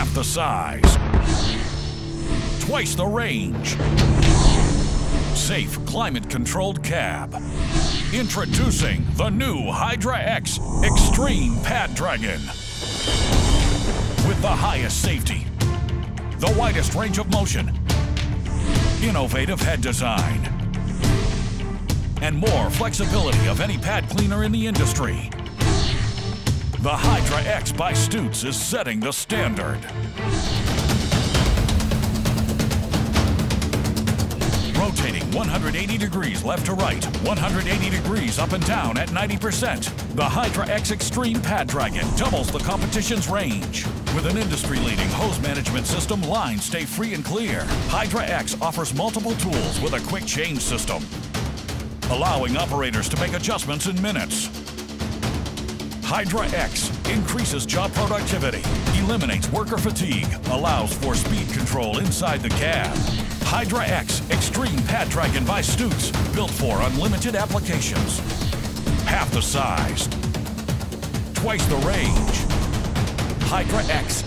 half the size, twice the range. Safe, climate-controlled cab. Introducing the new Hydra X Xtream Pad Dragon. With the highest safety, the widest range of motion, innovative head design, and more flexibility of any pad cleaner in the industry. The Hydra X by Stutes is setting the standard. Rotating 180 degrees left to right, 180 degrees up and down at 90%. The Hydra X Xtream Pad Dragon doubles the competition's range. With an industry-leading hose management system, lines stay free and clear. Hydra X offers multiple tools with a quick change system, allowing operators to make adjustments in minutes. Hydra X increases job productivity, eliminates worker fatigue, allows for speed control inside the cab. Hydra X Xtream Pad Dragon by Stutes, built for unlimited applications. Half the size, twice the range. Hydra X